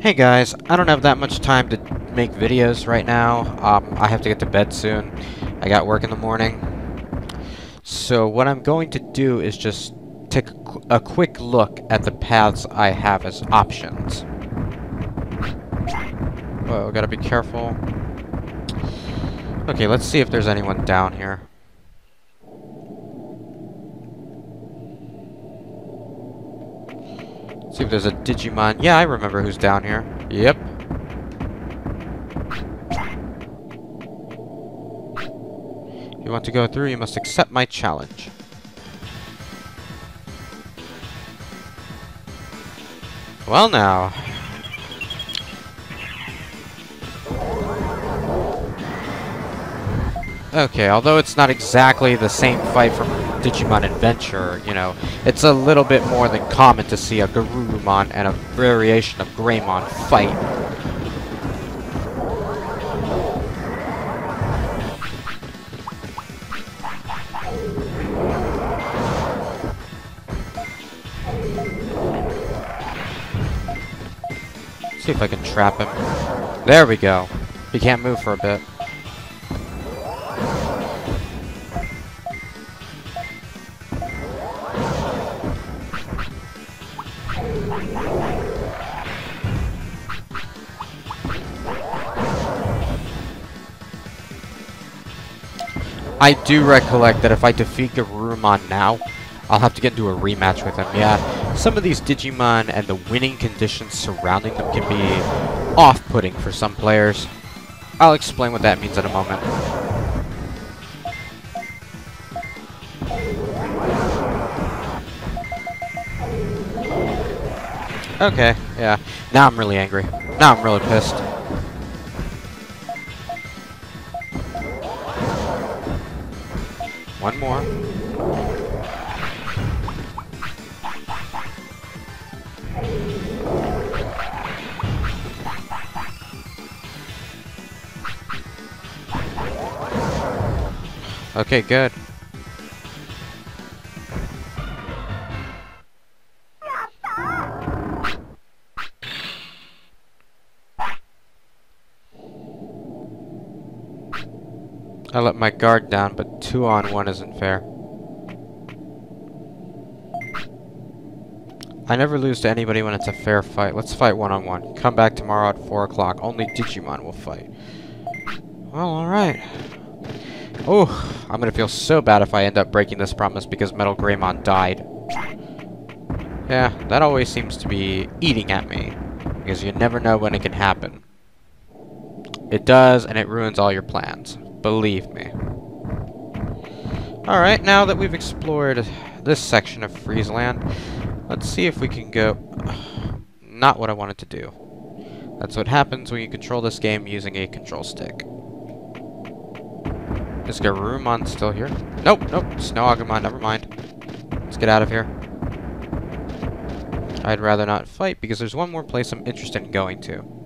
Hey guys, I don't have that much time to make videos right now. Um, I have to get to bed soon. I got work in the morning. So what I'm going to do is just take a, quick look at the paths I have as options. Whoa, gotta be careful. Okay, let's see if there's anyone down here. See if there's a Digimon. Yeah, I remember who's down here. Yep. If you want to go through, you must accept my challenge. Well now. Okay, although it's not exactly the same fight from Digimon Adventure, you know, it's a little bit more than common to see a Garurumon and a variation of Greymon fight. See if I can trap him. There we go. He can't move for a bit. I do recollect that if I defeat Garurumon now, I'll have to get into a rematch with him. Yeah, some of these Digimon and the winning conditions surrounding them can be off-putting for some players. I'll explain what that means in a moment. Okay, yeah. Now I'm really angry. Now I'm really pissed. One more. Okay, good. I let my guard down, but two on one isn't fair. I never lose to anybody when it's a fair fight. Let's fight one-on-one. -on -one. Come back tomorrow at 4 o'clock. Only Digimon will fight. Well, alright. Oh, I'm gonna feel so bad if I end up breaking this promise because Metal Greymon died. Yeah, that always seems to be eating at me. Because you never know when it can happen. It does, and it ruins all your plans. Believe me. Alright, now that we've explored this section of Freezeland, let's see if we can go... Not what I wanted to do. That's what happens when you control this game using a control stick. Is Garurumon still here? Nope, nope, Snow Agumon, never mind. Let's get out of here. I'd rather not fight because there's one more place I'm interested in going to.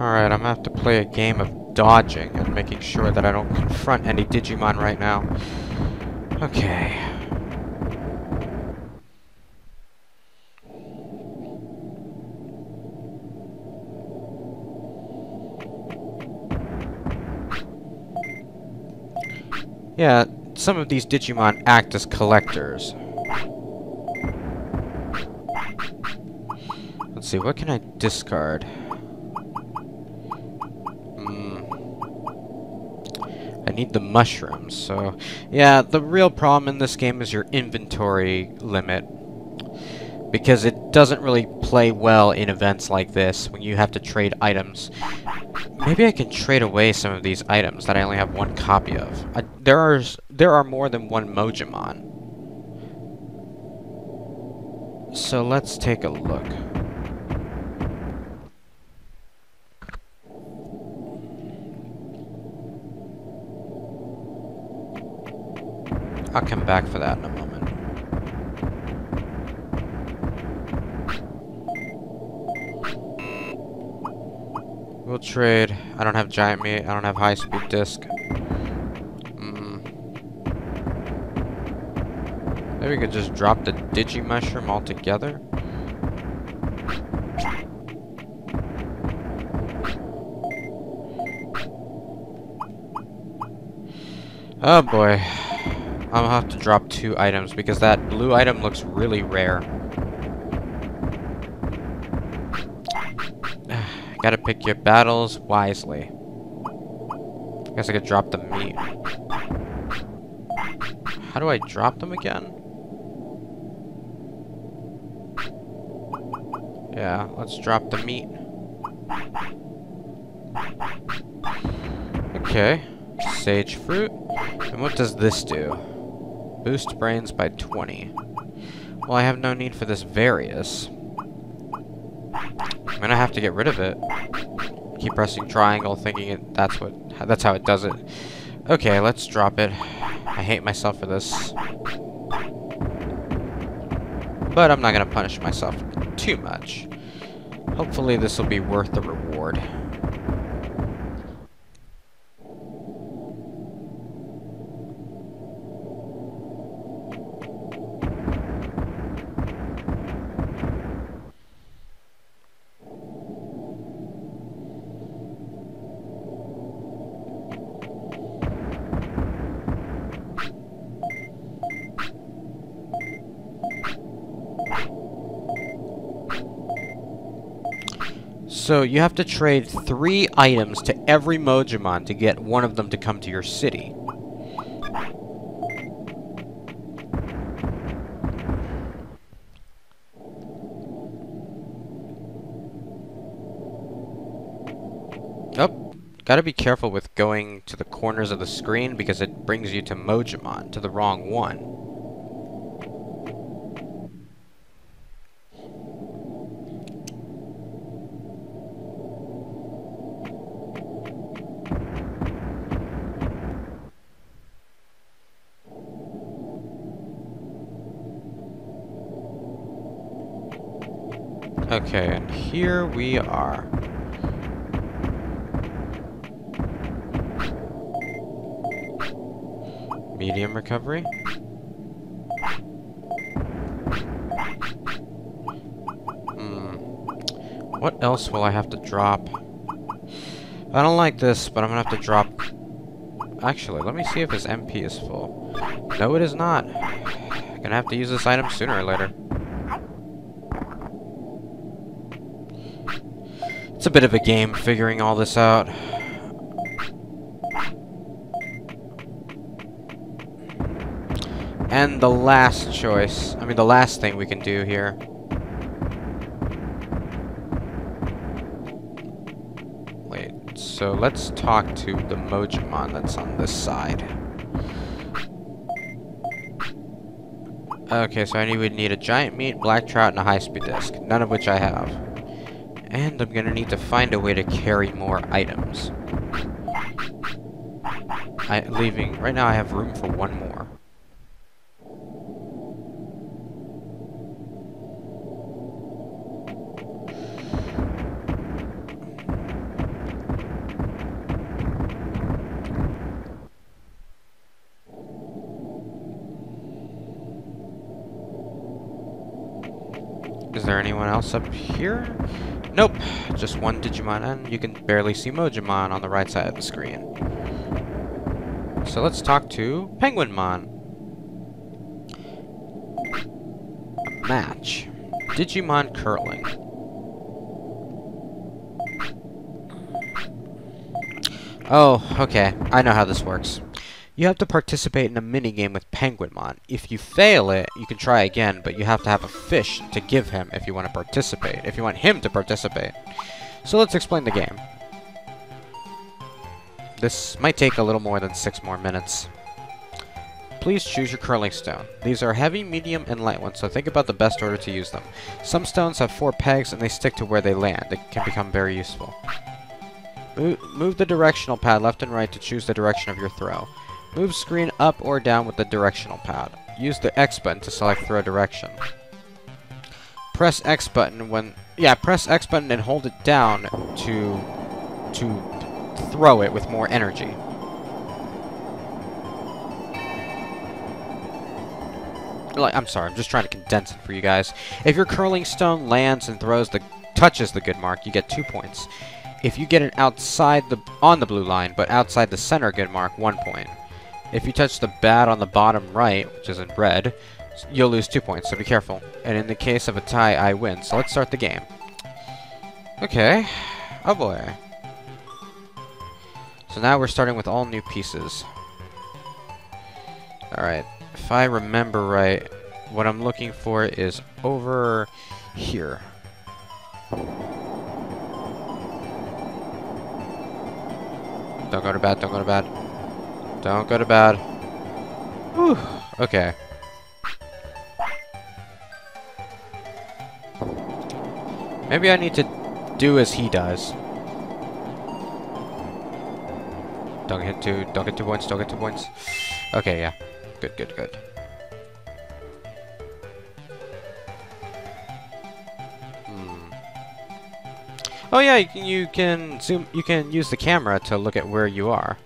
Alright, I'm gonna have to play a game of dodging and making sure that I don't confront any Digimon right now. Okay. Yeah, some of these Digimon act as collectors. Let's see, what can I discard? Need the mushrooms, so... Yeah, the real problem in this game is your inventory limit. Because it doesn't really play well in events like this, when you have to trade items. Maybe I can trade away some of these items that I only have one copy of. I, there are there are more than one Mojyamon. So let's take a look. I'll come back for that in a moment. We'll trade. I don't have giant meat. I don't have high speed disc. Mm. Maybe we could just drop the digi mushroom altogether. Oh boy. I'm gonna have to drop two items because that blue item looks really rare. Gotta pick your battles wisely. Guess I could drop the meat. How do I drop them again? Yeah, let's drop the meat. Okay. Sage fruit. And what does this do? Boost brains by 20. Well, I have no need for this various. I'm gonna have to get rid of it. Keep pressing triangle, thinking it that's what that's how it does it. Okay, let's drop it. I hate myself for this. But I'm not gonna punish myself too much. Hopefully this will be worth the reward. So you have to trade three items to every Mojyamon to get one of them to come to your city. Oh, gotta be careful with going to the corners of the screen because it brings you to Mojyamon, to the wrong one. Okay, and here we are. Medium recovery. Hmm. What else will I have to drop? I don't like this, but I'm gonna have to drop... Actually, let me see if his MP is full. No, it is not. Gonna have to use this item sooner or later. It's a bit of a game figuring all this out. And the last choice, I mean the last thing we can do here. Wait, so let's talk to the Mojyamon that's on this side. Okay, so I would need a giant meat, black trout, and a high-speed disc, none of which I have. And I'm gonna need to find a way to carry more items. I leaving right now I have room for one more. Is there anyone else up here? Nope, just one Digimon, and you can barely see Mojyamon on the right side of the screen. So let's talk to Penguinmon. Match. Digimon curling. Oh, okay. I know how this works. You have to participate in a mini-game with Penguinmon. If you fail it, you can try again, but you have to have a fish to give him if you want to participate, if you want him to participate. So let's explain the game. This might take a little more than six more minutes. Please choose your curling stone. These are heavy, medium, and light ones, so think about the best order to use them. Some stones have four pegs and they stick to where they land. It can become very useful. Move the directional pad left and right to choose the direction of your throw. Move screen up or down with the directional pad. Use the X button to select throw direction. Press X button when... Yeah, press X button and hold it down to... to throw it with more energy. like, I'm sorry, I'm just trying to condense it for you guys. If your curling stone lands and throws the touches the good mark, you get two points. If you get it outside the on the blue line, but outside the center good mark, one point. If you touch the bat on the bottom right, which is in red, you'll lose two points, so be careful. And in the case of a tie, I win. So let's start the game. Okay. Oh boy. So now we're starting with all new pieces. Alright if I remember right, what I'm looking for is over here. Don't go to bed, don't go to bed. Don't go to bed. Whew, okay. Maybe I need to do as he does. Don't get two, don't get two points, don't get two points. Okay, yeah. Good, good, good. Hmm. Oh yeah, you can, you can zoom. You can use the camera to look at where you are.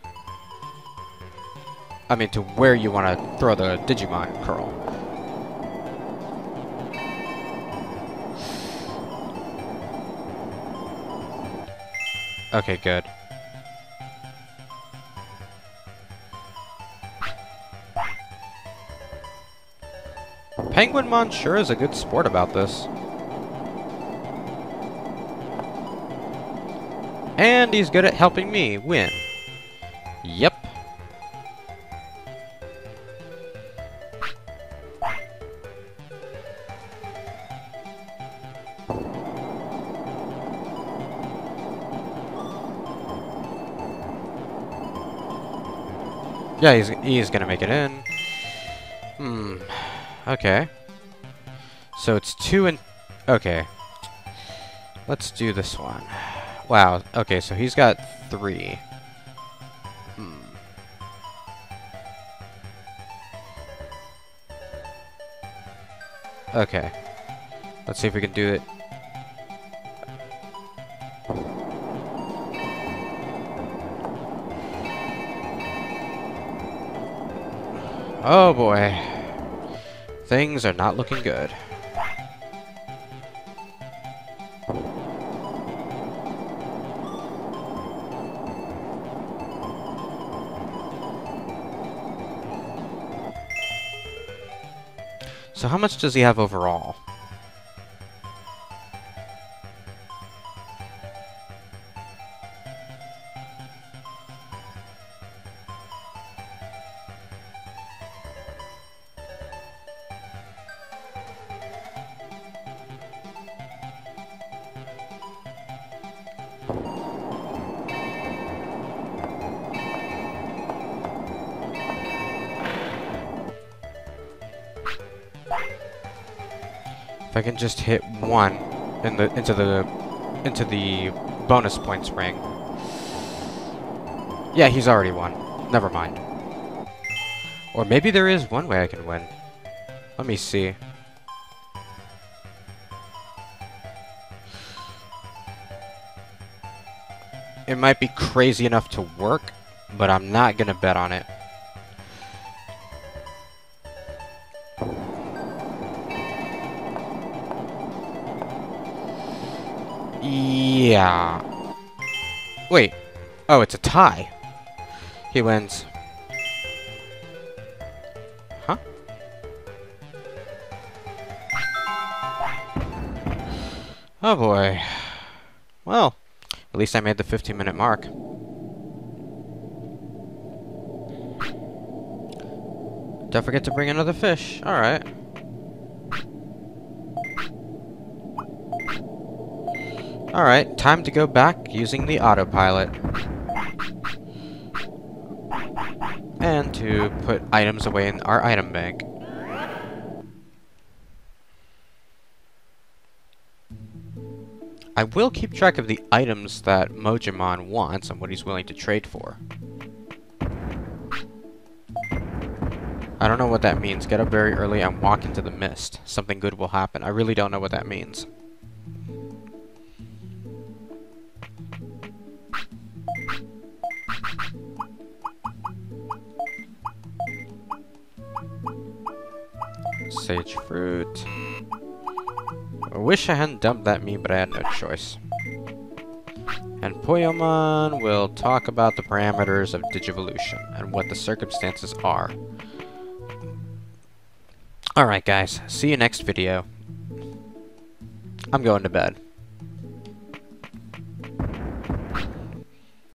I mean, to where you want to throw the Digimon curl. Okay, good. Penguinmon sure is a good sport about this. And he's good at helping me win. Yeah, he's, he's gonna make it in. Hmm. Okay. So it's two and... Okay. Let's do this one. Wow. Okay, so he's got three. Hmm. Okay. Let's see if we can do it. Oh boy. Things are not looking good. So how much does he have overall? If I can just hit one in the into the into the bonus points ring. Yeah, he's already won. Never mind. Or maybe there is one way I can win. Let me see. It might be crazy enough to work, but I'm not gonna bet on it. Yeah. Wait. Oh, it's a tie. He wins. Huh? Oh boy. Well, at least I made the 15 minute mark. Don't forget to bring another fish. Alright. Alright, time to go back using the autopilot. And to put items away in our item bank. I will keep track of the items that Mojyamon wants and what he's willing to trade for. I don't know what that means. Get up very early and walk into the mist. Something good will happen. I really don't know what that means. Sage fruit. I wish I hadn't dumped that me, but I had no choice. And Poyomon will talk about the parameters of Digivolution and what the circumstances are. Alright guys, see you next video. I'm going to bed.